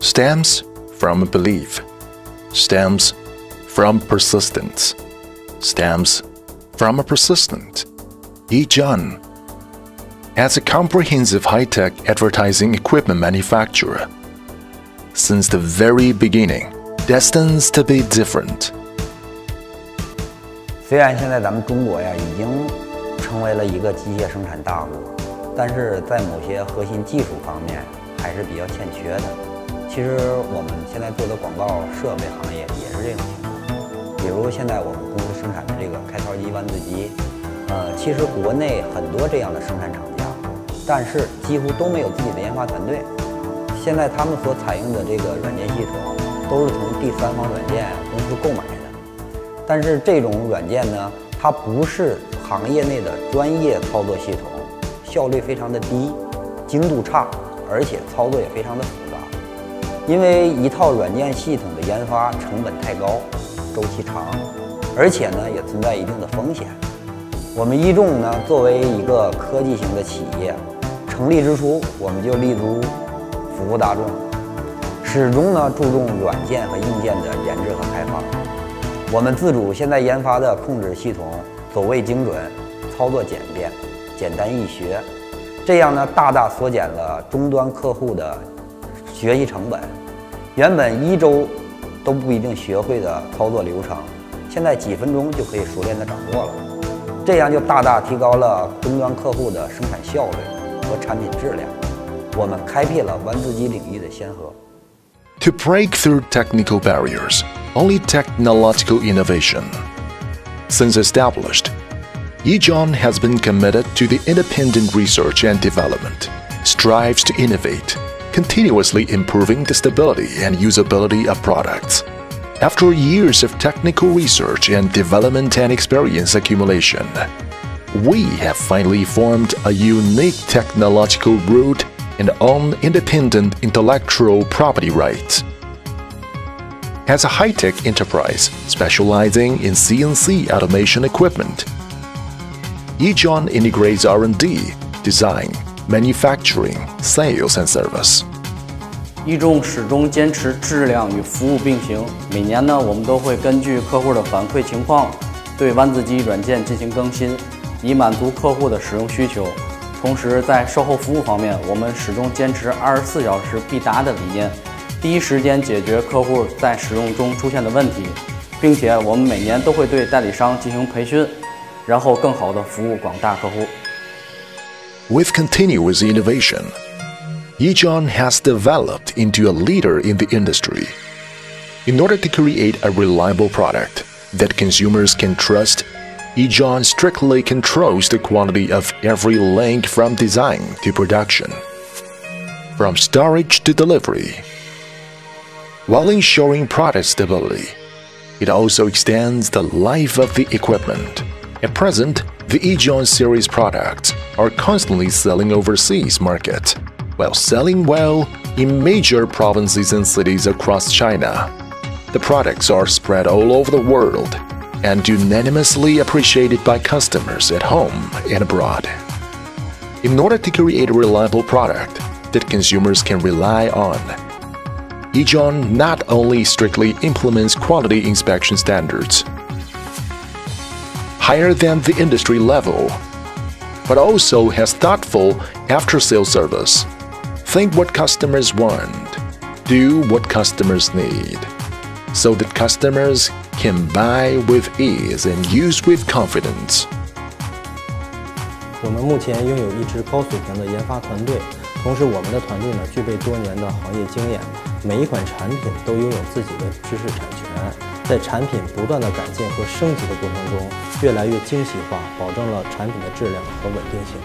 stems from a belief, stems from persistence, stems from a persistent Yizhon. As a comprehensive high-tech advertising equipment manufacturer, since the very beginning, destined to be different. 虽然现在咱们中国呀已经成为了一个机械生产大国，但是在某些核心技术方面还是比较欠缺的。 其实我们现在做的广告设备行业也是这种情况。比如现在我们公司生产的这个开槽机、弯子机，呃，其实国内很多这样的生产厂家，但是几乎都没有自己的研发团队。现在他们所采用的这个软件系统都是从第三方软件公司购买的。但是这种软件呢，它不是行业内的专业操作系统，效率非常的低，精度差，而且操作也非常的复杂。因为一套软件系统的研发成本太高，周期长，而且呢也存在一定的风险。我们一众呢作为一个科技型的企业，成立之初我们就立足服务大众，始终呢注重软件和硬件的研制和开发。我们自主现在研发的控制系统走位精准，操作简便，简单易学，这样呢大大缩减了终端客户的学习成本。原本一周都不一定学会的操作流程，现在几分钟就可以熟练的掌握了，这样就大大提高了终端客户的生产效率和产品质量。我们开辟了弯字机领域的先河。To break through technical barriers, only technological innovation. Since established, Ejon has been committed to the independent research and development, strives to innovate continuously improving the stability and usability of products. After years of technical research and development and experience accumulation, we have finally formed a unique technological root and own independent intellectual property rights As a high-tech enterprise specializing in CNC automation equipment. Ejon integrates R&D, design, manufacturing, sales and service. 一众始终坚持质量与服务并行。每年呢，我们都会根据客户的反馈情况，对弯子机软件进行更新，以满足客户的使用需求。同时，在售后服务方面，我们始终坚持二十四小时必达的理念。第一时间解决客户在使用中出现的问题，并且我们每年都会对代理商进行培训，然后更好的服务广大客户。With continuous innovation, Ejon has developed into a leader in the industry. In order to create a reliable product that consumers can trust, Ejon strictly controls the quality of every link from design to production, from storage to delivery while ensuring product stability. It also extends the life of the equipment. At present, the Ejon series products are constantly selling overseas market, while selling well in major provinces and cities across China. The products are spread all over the world and unanimously appreciated by customers at home and abroad. In order to create a reliable product that consumers can rely on, Ejon not only strictly implements quality inspection standards higher than the industry level, but also has thoughtful after-sales service. Think what customers want, do what customers need, so that customers can buy with ease and use with confidence. 我们目前拥有一支高水平的研发团队，同时我们的团队呢具备多年的行业经验。每一款产品都拥有自己的知识产权， 在产品不断的改进和升级的过程中，越来越精细化，保证了产品的质量和稳定性。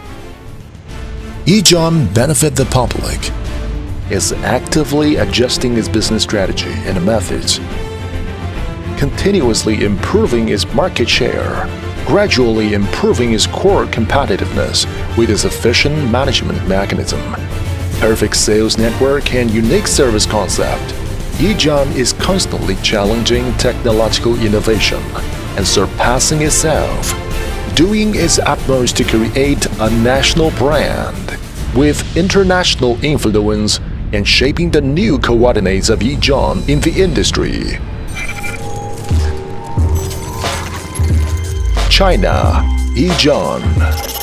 Yizhon benefit the public is actively adjusting its business strategy and methods, continuously improving its market share, gradually improving its core competitiveness with its efficient management mechanism perfect sales network and unique service concept, Ejon is constantly challenging technological innovation and surpassing itself, doing its utmost to create a national brand with international influence and shaping the new coordinates of Yizhong in the industry. China, Yizhong.